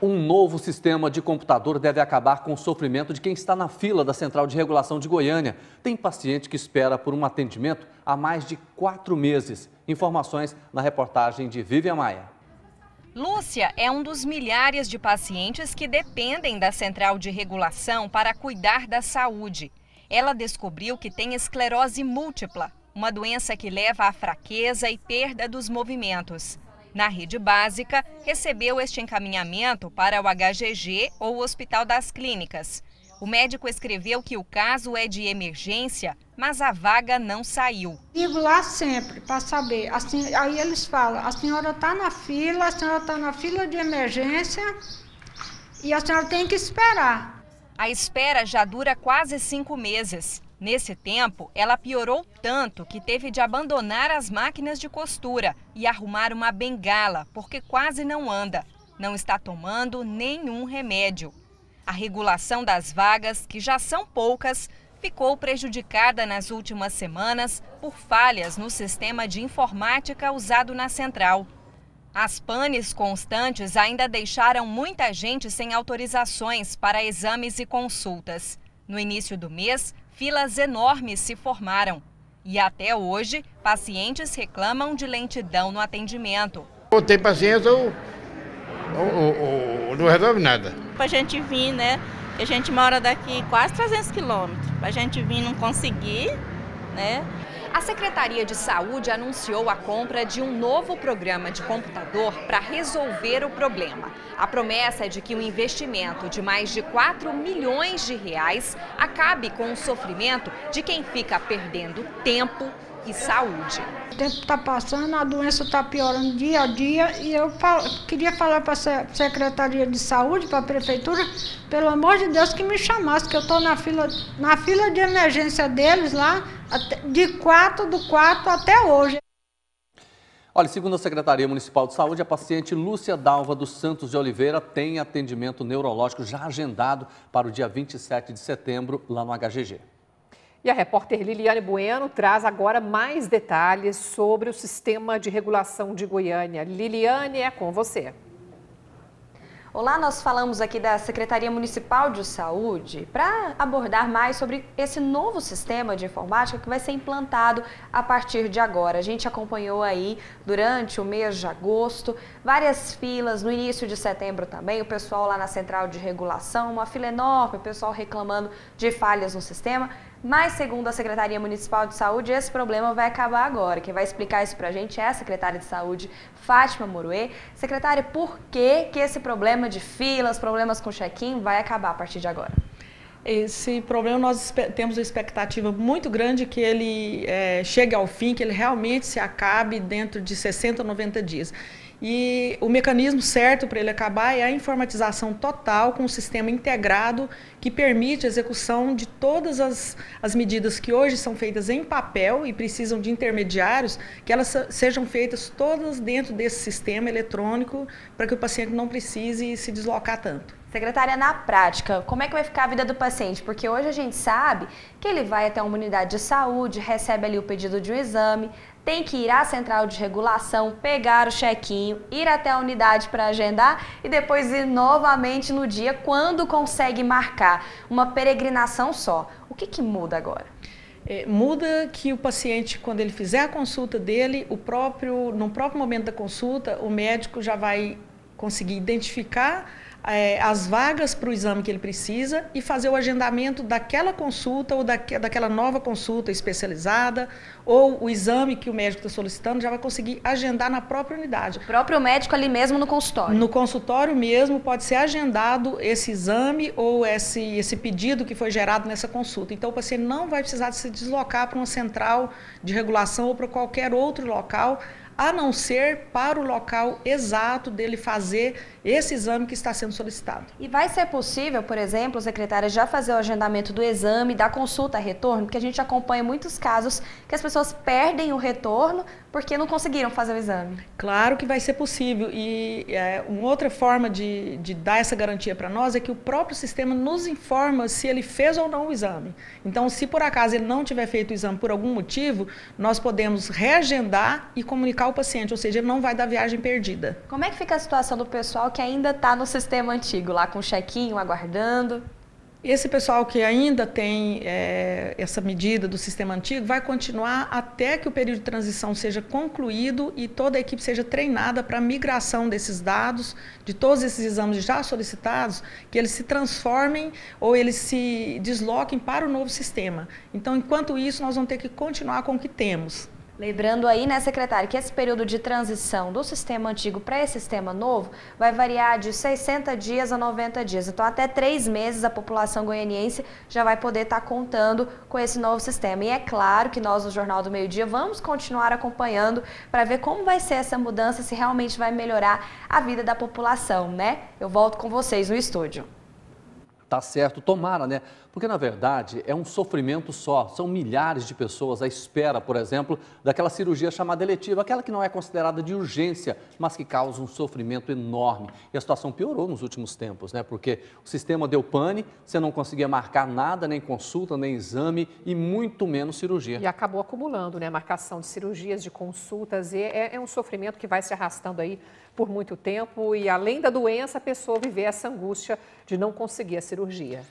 Um novo sistema de computador deve acabar com o sofrimento de quem está na fila da Central de Regulação de Goiânia. Tem paciente que espera por um atendimento há mais de quatro meses. Informações na reportagem de Vivian Maia. Lúcia é um dos milhares de pacientes que dependem da Central de Regulação para cuidar da saúde. Ela descobriu que tem esclerose múltipla, uma doença que leva à fraqueza e perda dos movimentos na rede básica, recebeu este encaminhamento para o HGG ou Hospital das Clínicas. O médico escreveu que o caso é de emergência, mas a vaga não saiu. Ligo lá sempre para saber. Assim, aí eles falam: a senhora está na fila, a senhora está na fila de emergência e a senhora tem que esperar. A espera já dura quase cinco meses. Nesse tempo, ela piorou tanto que teve de abandonar as máquinas de costura e arrumar uma bengala, porque quase não anda. Não está tomando nenhum remédio. A regulação das vagas, que já são poucas, ficou prejudicada nas últimas semanas por falhas no sistema de informática usado na central. As panes constantes ainda deixaram muita gente sem autorizações para exames e consultas. No início do mês, filas enormes se formaram. E até hoje, pacientes reclamam de lentidão no atendimento. Ou tem paciência ou, ou, ou, não resolve nada. Para a gente vir, né? A gente mora daqui quase 300 quilômetros. Para a gente vir não conseguir, né? A Secretaria de Saúde anunciou a compra de um novo programa de computador para resolver o problema. A promessa é de que o um investimento de mais de 4 milhões de reais acabe com o sofrimento de quem fica perdendo tempo e saúde. O tempo está passando, a doença está piorando dia a dia e eu queria falar para a Secretaria de Saúde, para a Prefeitura, pelo amor de Deus, que me chamasse, que eu estou na fila, na fila de emergência deles lá, de 4 do 4 até hoje. Olha, segundo a Secretaria Municipal de Saúde, a paciente Lúcia Dalva dos Santos de Oliveira tem atendimento neurológico já agendado para o dia 27 de setembro lá no HGG. E a repórter Liliane Bueno traz agora mais detalhes sobre o sistema de regulação de Goiânia. Liliane, é com você. Olá, nós falamos aqui da Secretaria Municipal de Saúde para abordar mais sobre esse novo sistema de informática que vai ser implantado a partir de agora. A gente acompanhou aí durante o mês de agosto várias filas, no início de setembro também, o pessoal lá na central de regulação, uma fila enorme, o pessoal reclamando de falhas no sistema. Mas, segundo a Secretaria Municipal de Saúde, esse problema vai acabar agora. Quem vai explicar isso para a gente é a secretária de Saúde, Fátima Moruê. Secretária, por que, que esse problema de filas, problemas com check-in vai acabar a partir de agora? Esse problema nós temos uma expectativa muito grande que ele é, chegue ao fim, que ele realmente se acabe dentro de 60 ou 90 dias. E o mecanismo certo para ele acabar é a informatização total com um sistema integrado que permite a execução de todas as, as medidas que hoje são feitas em papel e precisam de intermediários, que elas sejam feitas todas dentro desse sistema eletrônico para que o paciente não precise se deslocar tanto. Secretária, na prática, como é que vai ficar a vida do paciente? Porque hoje a gente sabe que ele vai até uma unidade de saúde, recebe ali o pedido de um exame, tem que ir à central de regulação, pegar o chequinho, ir até a unidade para agendar e depois ir novamente no dia quando consegue marcar uma peregrinação só. O que, que muda agora? É, muda que o paciente, quando ele fizer a consulta dele, o próprio, no próprio momento da consulta, o médico já vai conseguir identificar é, as vagas para o exame que ele precisa e fazer o agendamento daquela consulta ou daque, daquela nova consulta especializada ou o exame que o médico está solicitando já vai conseguir agendar na própria unidade. O próprio médico ali mesmo no consultório? No consultório mesmo pode ser agendado esse exame ou esse, esse pedido que foi gerado nessa consulta. Então o paciente não vai precisar se deslocar para uma central de regulação ou para qualquer outro local a não ser para o local exato dele fazer esse exame que está sendo solicitado. E vai ser possível, por exemplo, secretária, já fazer o agendamento do exame, da consulta a retorno? Porque a gente acompanha muitos casos que as pessoas perdem o retorno porque não conseguiram fazer o exame. Claro que vai ser possível. E é, uma outra forma de, de dar essa garantia para nós é que o próprio sistema nos informa se ele fez ou não o exame. Então, se por acaso ele não tiver feito o exame por algum motivo, nós podemos reagendar e comunicar ao paciente, ou seja, ele não vai dar viagem perdida. Como é que fica a situação do pessoal pessoal que ainda está no sistema antigo, lá com chequinho, aguardando? Esse pessoal que ainda tem é, essa medida do sistema antigo vai continuar até que o período de transição seja concluído e toda a equipe seja treinada para a migração desses dados, de todos esses exames já solicitados, que eles se transformem ou eles se desloquem para o novo sistema. Então, enquanto isso, nós vamos ter que continuar com o que temos. Lembrando aí, né, secretário, que esse período de transição do sistema antigo para esse sistema novo vai variar de 60 dias a 90 dias. Então, até três meses a população goianiense já vai poder estar tá contando com esse novo sistema. E é claro que nós, no Jornal do Meio Dia, vamos continuar acompanhando para ver como vai ser essa mudança, se realmente vai melhorar a vida da população, né? Eu volto com vocês no estúdio. Tá certo, tomara, né? Porque na verdade é um sofrimento só. São milhares de pessoas à espera, por exemplo, daquela cirurgia chamada eletiva, aquela que não é considerada de urgência, mas que causa um sofrimento enorme. E a situação piorou nos últimos tempos, né? Porque o sistema deu pane, você não conseguia marcar nada, nem consulta, nem exame e muito menos cirurgia. E acabou acumulando, né? Marcação de cirurgias, de consultas, e é, é um sofrimento que vai se arrastando aí por muito tempo e além da doença, a pessoa viver essa angústia de não conseguir a cirurgia.